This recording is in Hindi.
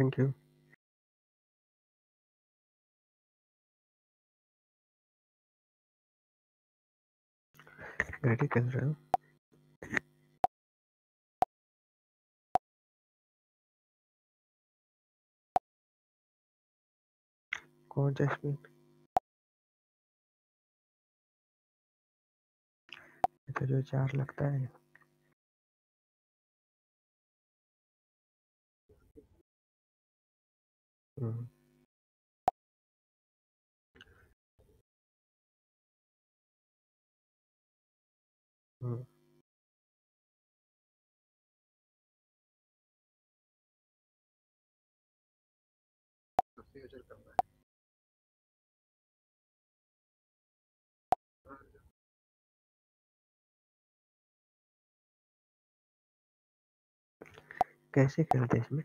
थैंक यू गाड़ी कर रहे हो कौन जैस्मिन तो जो चार लगता है। हम्म हम्म कैसे खेलते इसमें?